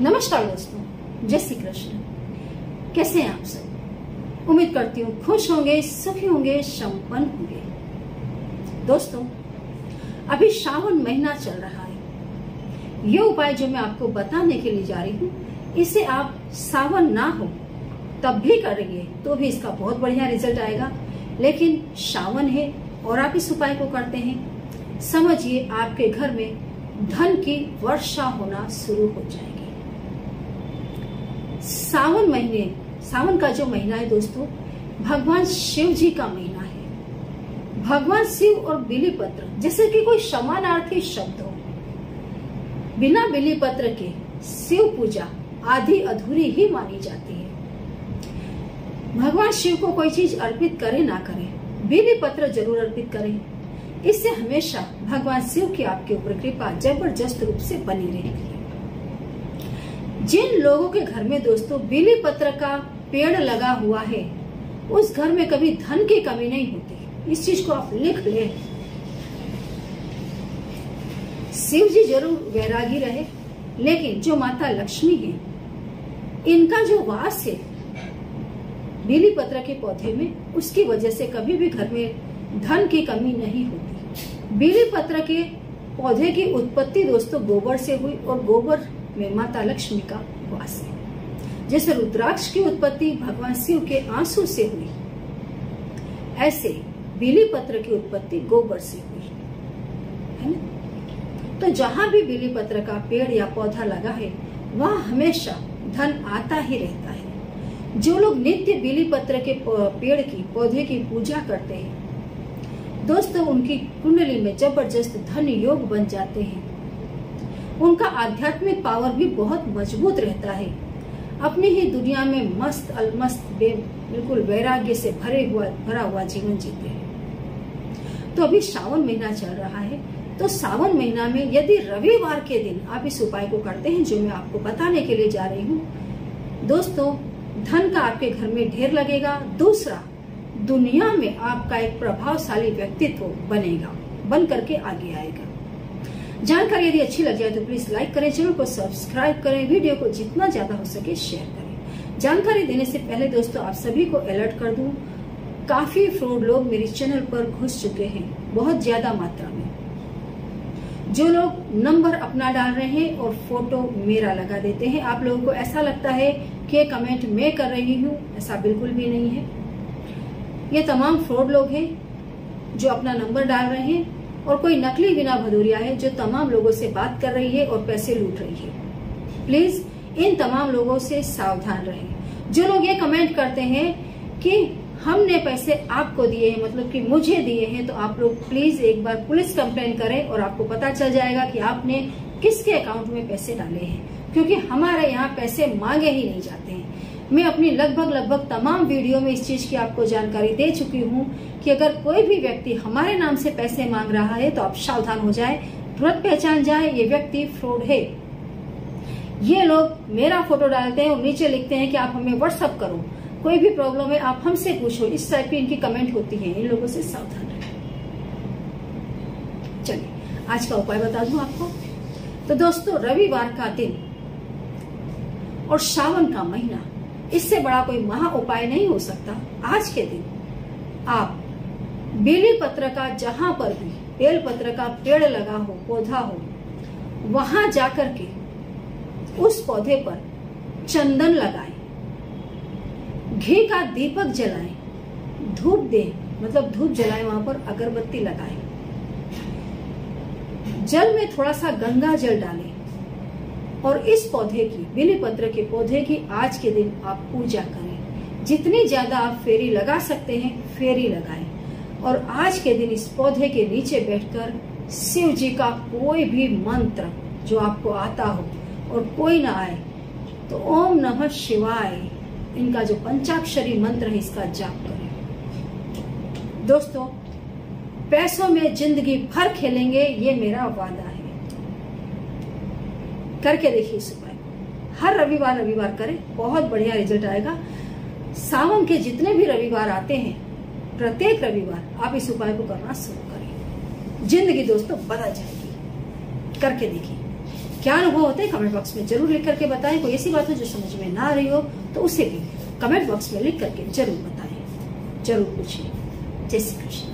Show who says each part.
Speaker 1: नमस्कार दोस्तों, जय श्री कृष्ण। कैसे हैं आप सब? उम्मीद करती हूँ खुश होंगे, सुखी होंगे, संपन्न होंगे। दोस्तों, अभी श्रावण महीना चल रहा है। ये उपाय जो मैं आपको बताने के लिए जा रही हूँ, इसे आप सावन ना हो, तब भी करेंगे तो भी इसका बहुत बढ़िया रिज़ल्ट आएगा। लेकिन श्रावण है और आप इस उपाय को करते हैं। समझिए आपके घर में धन की वर्षा होना शुरू हो जाएगी। सावन महीने, सावन का जो महीना है दोस्तों, भगवान शिव जी का महीना है। भगवान शिव और बिली पत्र जैसे कि कोई समानार्थी शब्द हो। बिना बिली पत्र के शिव पूजा आधी अधूरी ही मानी जाती है। भगवान शिव को कोई चीज़ अर्पित करे ना करे बिली पत्र ज़रूर अर्पित करें। इससे हमेशा भगवान शिव की आपके ऊपर कृपा ज़बरदस्त रूप से बनी रहेगी जिन लोगों के घर में दोस्तों बिली पत्र का पेड़ लगा हुआ है, उस घर में कभी धन की कमी नहीं होती। इस चीज़ को आप लिख ले। शिव जी ज़रूर वैरागी रहे, लेकिन जो माता लक्ष्मी है, इनका जो वास है बिली पत्र के पौधे में, उसकी वजह से कभी भी घर में धन की कमी नहीं होती। बीली पत्र के पौधे की उत्पत्ति दोस्तों गोबर से हुई और गोबर में माता लक्ष्मी का वास है जैसे रुद्राक्ष की उत्पत्ति भगवान शिव के आँसू से हुई, ऐसे बिली पत्र की उत्पत्ति गोबर से हुई, है ना? तो जहाँ भी बिली पत्र का पेड़ या पौधा लगा है, वहाँ हमेशा धन आता ही रहता है। जो लोग नित्य बिली पत्र के पेड़ की, पौधे की पूजा करते हैं, दोस्तों, उनकी कुंडली में ज़बरदस्त धन योग बन जाते हैं। उनका आध्यात्मिक पावर भी बहुत मज़बूत रहता है। अपनी ही दुनिया में मस्त अलमस्त बिल्कुल वैराग्य से भरे हुआ, भरा हुआ जीवन जीते हैं। तो अभी सावन महीना चल रहा है तो सावन महीना में यदि रविवार के दिन आप इस उपाय को करते हैं जो मैं आपको बताने के लिए जा रही हूँ। दोस्तों, धन का आपके घर में ढेर लगेगा, दूसरा, दुनिया में आपका एक प्रभावशाली व्यक्तित्व बनेगा बन करके आगे आएगा। जानकारी यदि अच्छी लग जाए तो प्लीज़ लाइक करें चैनल को सब्सक्राइब करें वीडियो को जितना ज़्यादा हो सके शेयर करें। जानकारी देने से पहले दोस्तों, आप सभी को अलर्ट कर दूँ, काफ़ी फ्रॉड लोग मेरे चैनल पर घुस चुके हैं, बहुत ज़्यादा मात्रा में। जो लोग नंबर अपना डाल रहे हैं और फ़ोटो मेरा लगा देते हैं, आप लोगों को ऐसा लगता है कि कमेंट मैं कर रही हूँ, ऐसा बिल्कुल भी नहीं है। ये तमाम फ्रॉड लोग हैं जो अपना नंबर डाल रहे हैं और कोई नकली बिना भदूरिया है जो तमाम लोगों से बात कर रही है और पैसे लूट रही है। प्लीज़ इन तमाम लोगों से सावधान रहें। जो लोग ये कमेंट करते हैं कि हमने पैसे आपको दिए हैं मतलब कि मुझे दिए हैं तो आप लोग प्लीज़ एक बार पुलिस कंप्लेन करें और आपको पता चल जाएगा कि आपने किसके अकाउंट में पैसे डाले हैं। क्योंकि हमारे यहाँ पैसे मांगे ही नहीं जाते हैं। मैं अपनी लगभग लगभग तमाम वीडियो में इस चीज़ की आपको जानकारी दे चुकी हूँ कि अगर कोई भी व्यक्ति हमारे नाम से पैसे मांग रहा है तो आप सावधान हो जाए, तुरंत पहचान जाए, ये व्यक्ति फ्रॉड है। ये लोग मेरा फ़ोटो डालते हैं और नीचे लिखते हैं कि आप हमें व्हाट्सअप करो। कोई भी प्रॉब्लम है, आप हमसे पूछो। इस टाइप की इनकी कमेंट होती है। इन लोगों से सावधान रहे। चलिए, आज का उपाय बता दू आपको। तो दोस्तों, रविवार का दिन और सावन का महीना इससे बड़ा कोई महा उपाय नहीं हो सकता। आज के दिन आप बेली पत्र का जहाँ पर भी बेल पत्र का पेड़ लगा हो, पौधा हो, वहाँ जाकर के उस पौधे पर चंदन लगाएँ, घी का दीपक जलाएँ, धूप दें मतलब धूप जलाएँ, वहाँ पर अगरबत्ती लगाएँ। जल में थोड़ा सा गंगा जल डालें। और इस पौधे की, बिली पत्र के पौधे की आज के दिन आप पूजा करें। जितनी ज़्यादा आप फेरी लगा सकते हैं, फेरी लगाएँ। और आज के दिन इस पौधे के नीचे बैठकर शिव जी का कोई भी मंत्र जो आपको आता हो और कोई ना आए तो ओम नमः शिवाय, इनका जो पंचाक्षरी मंत्र है, इसका जाप करें। दोस्तों, पैसों में ज़िंदगी भर खेलेंगे, ये मेरा वादा है। करके देखिए इस उपाय। हर रविवार रविवार करें, बहुत बढ़िया रिज़ल्ट आएगा। सावन के जितने भी रविवार आते हैं, प्रत्येक रविवार आप इस उपाय को करना शुरू करें। ज़िंदगी दोस्तों बदल जाएगी। करके देखिए। क्या अनुभव होते हैं? कमेंट बॉक्स में ज़रूर लिख करके बताएँ। कोई ऐसी बात हो जो समझ में ना आ रही हो तो उसे भी कमेंट बॉक्स में लिख करके ज़रूर बताएँ। ज़रूर पूछिए। जय श्री कृष्ण।